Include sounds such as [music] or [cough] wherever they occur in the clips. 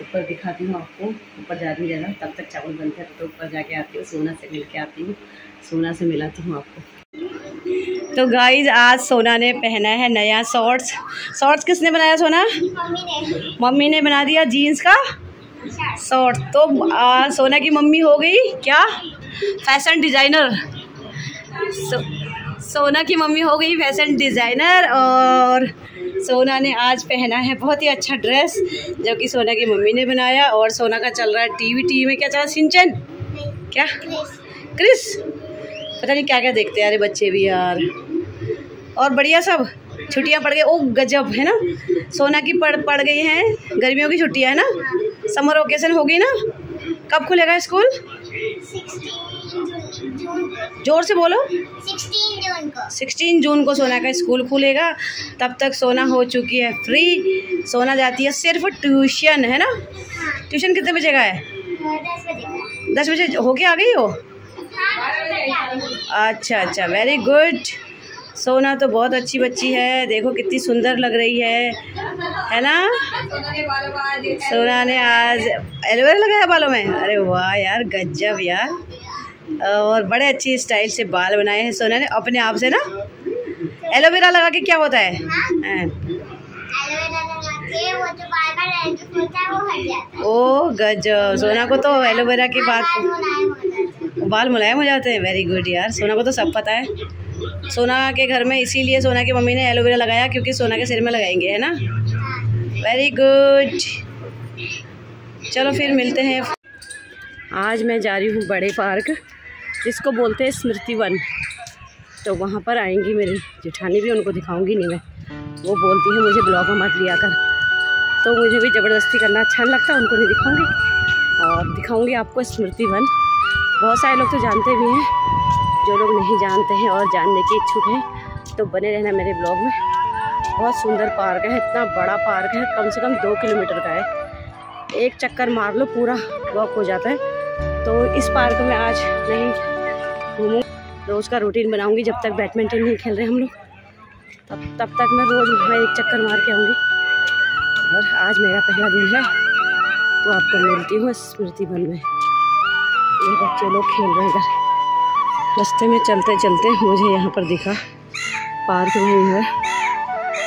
ऊपर दिखाती हूँ आपको ऊपर जाती हूँ ज़्यादा तब तक चावल बनते हैं तो ऊपर जाके आती हूँ सोना से मिल के आती हूँ सोना से मिलाती हूँ आपको। तो गाइज़ आज सोना ने पहना है नया शॉर्ट्स शॉर्ट्स किसने बनाया सोना? मम्मी ने। बना दिया जीन्स का? शॉर्ट तो आ, सोना की मम्मी हो गई क्या? फ़ैशन डिज़ाइनर सो, सोना की मम्मी हो गई फ़ैशन डिज़ाइनर और सोना ने आज पहना है बहुत ही अच्छा ड्रेस जो कि सोना की मम्मी ने बनाया और सोना का चल रहा है टीवी टीवी में क्या चल रहा है? सिंचन? क्या? क्रिस? पता नहीं क्या क्या देखते हैं अरे बच्चे भी यार। और बढ़िया सब। छुट्टियाँ पड़ गई। ओ, गजब, है ना? सोना की पड़ पड़ गई हैं। गर्मियों की छुट्टियाँ, है ना? समर वेकेशन हो गई ना? सिक्सटीन जून को सोना का स्कूल खुलेगा। तब तक सोना हो चुकी है फ्री सोना जाती है सिर्फ़ ट्यूशन है ना? ट्यूशन कितने बजे का है? दस बजे होके आ गई हाँ? अच्छा अच्छा वेरी गुड सोना तो बहुत अच्छी बच्ची है देखो कितनी सुंदर लग रही है है ना? सोना ने आज एलोवेरा लगाया बालों में? अरे वाह यार गजब यार। और बड़े अच्छी स्टाइल से बाल बनाए हैं सोना ने अपने आप से ना? एलोवेरा लगा के क्या होता है? हाँ। ओ गजब। सोना को तो एलोवेरा की बात बाल मुलायम हो जाते हैं। वेरी गुड यार सोना को तो सब पता है। सोना के घर में, इसीलिए सोना की मम्मी ने एलोवेरा लगाया, क्योंकि सोना के सिर में लगाएँगे, है ना? वेरी गुड चलो फिर मिलते हैं। आज मैं जा रही हूँ बड़े पार्क, जिसको बोलते हैं स्मृति वन। तो वहाँ पर आएँगी मेरी जेठानी भी, उनको दिखाऊँगी नहीं मैं। वो बोलती है, मुझे ब्लॉग में मत लिया कर। तो मुझे भी ज़बरदस्ती करना अच्छा नहीं लगता, उनको नहीं दिखाऊँगी। और दिखाऊँगी आपको स्मृति वन। बहुत सारे लोग तो जानते भी हैं। जो लोग नहीं जानते हैं और जानने के इच्छुक हैं तो बने रहना मेरे ब्लॉग में। बहुत सुंदर पार्क है, इतना बड़ा पार्क है, कम से कम दो किलोमीटर का है। एक चक्कर मार लो, पूरा वॉक हो जाता है। तो इस पार्क में आज नहीं घूमूँ रोज़ का रूटीन बनाऊँगी जब तक बैडमिंटन नहीं खेल रहे हम लोग। तब तब तक मैं रोज़ वहाँ एक चक्कर मार के आऊँगी। और आज मेरा पहला दिन है तो आपको मिलती हूँ स्मृति वन में। ये बच्चे लोग खेल रहे हैं रास्ते में चलते चलते मुझे यहाँ पर दिखा। पार्क में ही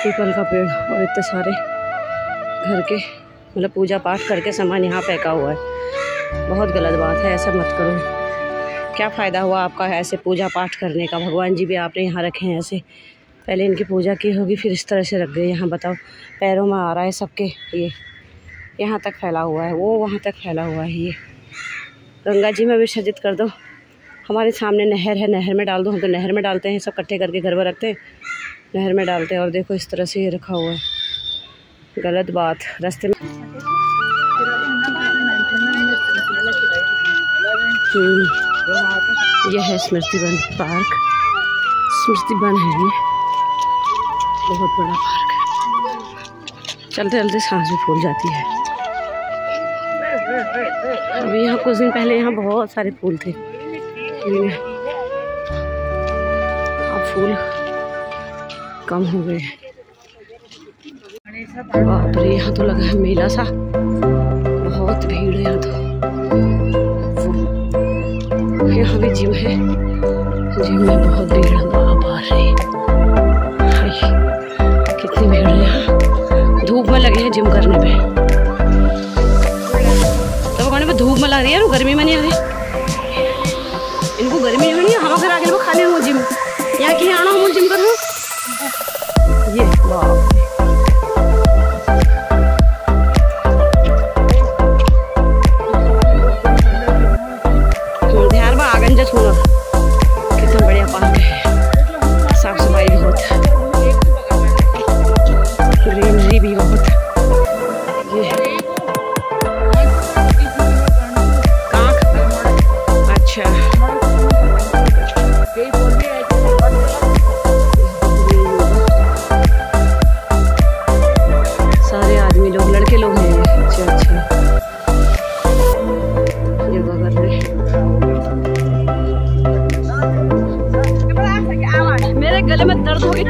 पीपल का पेड़ और इतने सारे घर के मतलब पूजा पाठ करके सामान यहाँ फेंका हुआ है। बहुत गलत बात है, ऐसा मत करो। क्या फ़ायदा हुआ आपका ऐसे पूजा पाठ करने का? भगवान जी भी आपने यहाँ रखे हैं ऐसे। पहले इनकी पूजा की होगी, फिर इस तरह से रख गए। यहाँ बताओ, पैरों में आ रहा है सबके ये। यहाँ तक फैला हुआ है, वो वहाँ तक फैला हुआ है ये। गंगा जी में विसर्जित कर दो। हमारे सामने नहर है नहर में डाल दो हम तो नहर में डालते हैं सब इकट्ठे करके घर में रखते हैं। नहर में डालते हैं और देखो इस तरह से ये रखा हुआ है। गलत बात रास्ते में। हम्म, यह है स्मृति वन पार्क। स्मृति वन है ये। बहुत बड़ा पार्क चलते चलते सांस भी फूल जाती है। अभी यहाँ कुछ दिन पहले यहाँ बहुत सारे फूल थे। इनमें अब फूल कम हो गए। बाप रे, यहाँ तो लगा है मेला सा। बहुत भीड़ है यहाँ तो। यहाँ भी जिम है। जिम में बहुत भीड़ है। बाप रे। कितनी भीड़ है यहाँ। धूप में लगे हैं जिम करने पे। तो कहने पे धूप में लग रही है गर्मी में नहीं आ रही।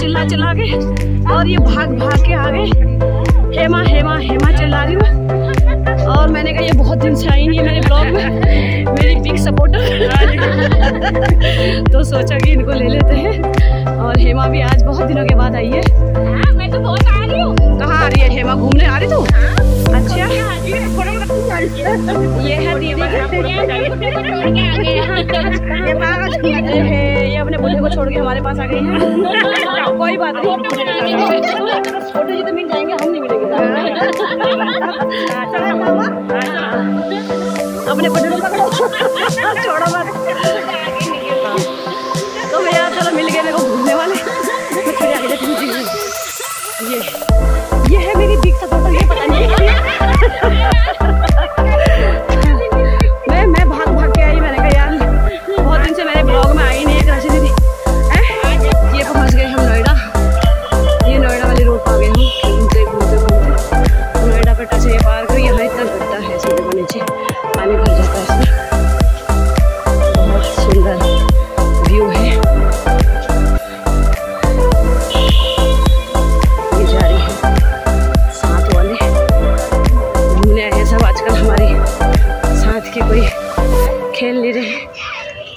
चिल्ला चिल्ला के और ये भाग भाग के आ गए हेमा हेमा हेमा चिल्ला रही मैं। और मैंने कहा ये बहुत दिन से आई नहीं है मेरे ब्लॉग में। मेरी बिग सपोर्टर [laughs] तो सोचा कि इनको ले लेते हैं। और हेमा भी आज बहुत दिनों के बाद आई है। हाँ, मैं तो बहुत आ रही हूँ। कहाँ आ रही है? हेमा घूमने आ रही तू? अच्छा। ये है दीदी ये ये अपने बुल्ले को छोड़ के हमारे पास आ गई है। कोई बात नहीं। छोटे जी तो मिल जाएँगे हम नहीं मिलेंगे।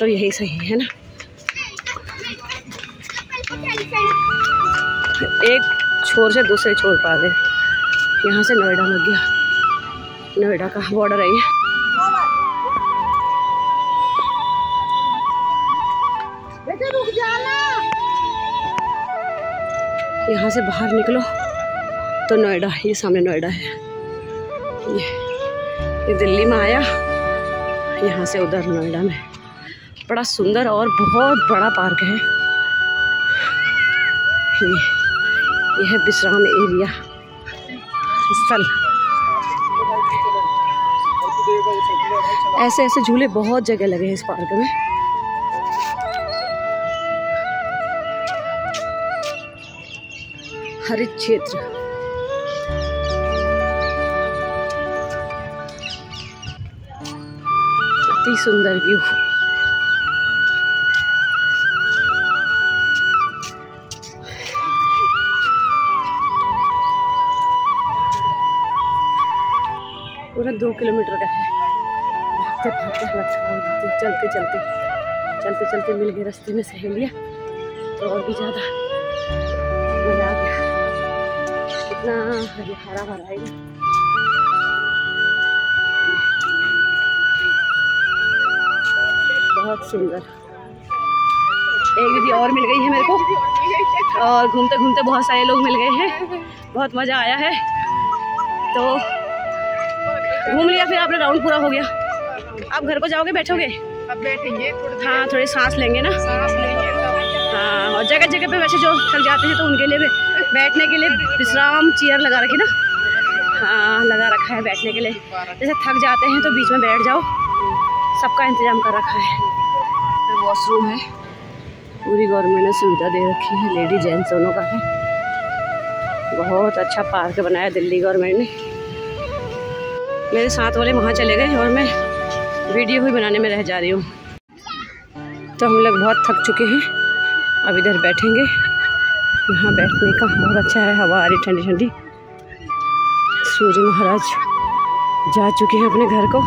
तो यही सही है ना? एक छोर से दूसरे छोर पर आ गए यहाँ से नोएडा लग गया। नोएडा का बॉर्डर है ये। यहाँ से बाहर निकलो तो नोएडा ये सामने नोएडा है। ये ये दिल्ली में आया यहाँ से उधर नोएडा में। बड़ा सुंदर और बहुत बड़ा पार्क है। ये ये है विश्राम एरिया। स्थल। ऐसे ऐसे झूले बहुत जगह लगे हैं इस पार्क में। हरित क्षेत्र। अति सुंदर व्यू। किलोमीटर का है। भागते भागते हालत खराब हो जाती है चलते चलते। चलते चलते मिल गए रास्ते में सहेलियाँ। तो और भी ज़्यादा मज़ा आ गया। कितना हरा भरा है। बहुत सुंदर। एक दीदी और मिल गई है मेरे को। और घूमते घूमते बहुत सारे लोग मिल गए हैं। बहुत मज़ा आया है। तो घूम लिया फिर आपने राउंड पूरा हो गया। आप घर को जाओगे बैठोगे? अब बैठेंगे थोड़ी हाँ थोड़ी सांस लेंगे ना? सांस लेंगे हाँ और जगह जगह पे वैसे जो थक जाते हैं तो उनके लिए बैठने के लिए विश्राम चेयर लगा रखी ना? हाँ लगा रखा है बैठने के लिए। जैसे थक जाते हैं तो बीच में बैठ जाओ। सबका इंतज़ाम कर रखा है। फिर वॉशरूम है। पूरी गवर्नमेंट ने सुविधा दे रखी है लेडी जेंट्स दोनों का है बहुत अच्छा पार्क बनाया दिल्ली गवर्नमेंट ने। मेरे साथ वाले वहाँ चले गए और मैं वीडियो भी बनाने में रह जा रही हूँ। तो हम लोग बहुत थक चुके हैं। अब इधर बैठेंगे। यहाँ बैठने का बहुत अच्छा है हवा आ रही ठंडी ठंडी। सूर्य महाराज जा चुके हैं अपने घर को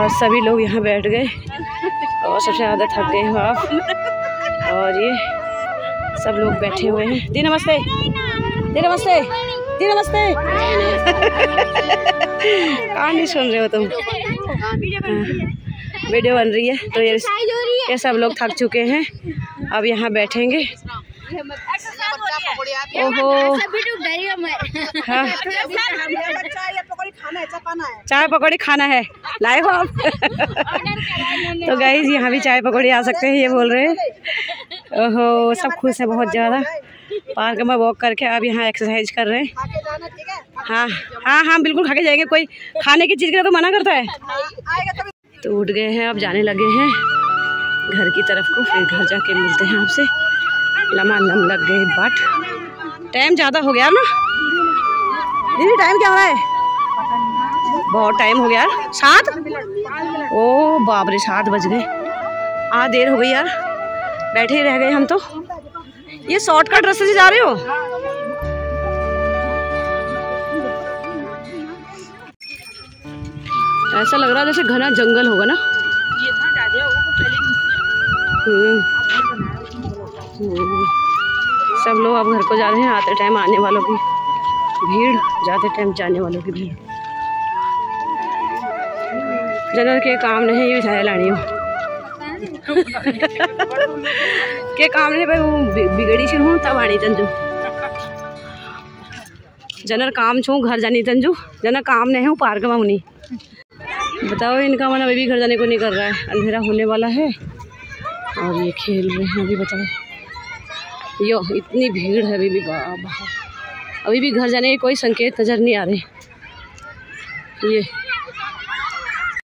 और सभी लोग यहाँ बैठ गए और सबसे ज़्यादा थक गए हो आप। और ये सब लोग बैठे हुए हैं। दी नमस्ते। दी नमस्ते। दी नमस्ते। कहाँ नहीं सुन रहे हो तुम? हाँ, वीडियो बन रही है तो ये ये सब लोग थक चुके हैं। अब यहाँ बैठेंगे। ओहो। हाँ। चाय पकौड़ी खाना है। लाए हो आप? तो गाइज़ यहाँ भी चाय पकौड़ी आ सकते हैं ये बोल रहे हैं। ओहो सब खुश है बहुत ज़्यादा। पार्क में वॉक करके अब यहाँ एक्सरसाइज कर रहे हैं। हाँ हाँ हाँ बिल्कुल खा के जाएँगे, कोई खाने की चीज़ के लिए तो मना करता है। तो उठ गए हैं, अब जाने लगे हैं घर की तरफ़ को, फिर घर जाके मिलते हैं आपसे। लम्हा लम लग गए बट टाइम ज़्यादा हो गया ना। दीदी टाइम क्या हो रहा है? बहुत टाइम हो गया। यार सात? ओ, बाप रे, सात बज गए। आ, देर हो गई यार। बैठे ही रह गए हम तो। ये शॉर्टकट रास्ते से जा रहे हो? ऐसा लग रहा है जैसे घना जंगल होगा ना। ये था राजा वो पहले हम्म। हम्म। सब लोग अब घर को जा रहे हैं आते टाइम आने वालों की भीड़ जाते टाइम जाने वालों की भीड़। जनर के काम नहीं ये बिठाया लानी हो [laughs] के काम नहीं भाई वो बिगड़ी सी हूँ तब आनी तंजू। जनर काम छू घर जानी तंजू। जनर काम नहीं हूँ पार्क में बताओ, इनका मन अभी भी घर जाने को नहीं कर रहा है। अंधेरा होने वाला है। और ये खेल रहे हैं, अभी बताओ। यो, इतनी भीड़ है अभी भी बाहर अभी भी घर जाने के कोई संकेत, नज़र नहीं आ रहे। ये